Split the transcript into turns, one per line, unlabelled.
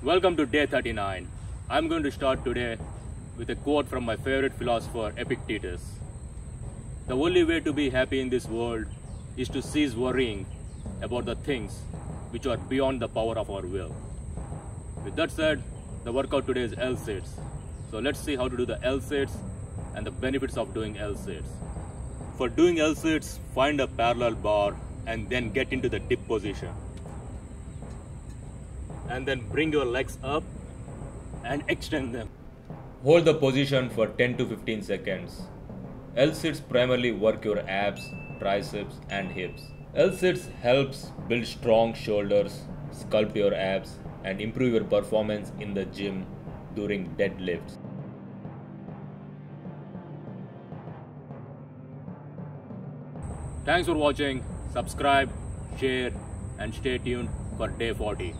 Welcome to day 39. I'm going to start today with a quote from my favorite philosopher Epictetus. The only way to be happy in this world is to cease worrying about the things which are beyond the power of our will. With that said, the workout today is L sits. So let's see how to do the L sits and the benefits of doing L sits. For doing L sits, find a parallel bar and then get into the dip position. And then bring your legs up and extend them. Hold the position for 10 to 15 seconds. L sits primarily work your abs, triceps and hips. L sits helps build strong shoulders, sculpt your abs and improve your performance in the gym during deadlifts. Thanks for watching. Subscribe, share and stay tuned for day 40.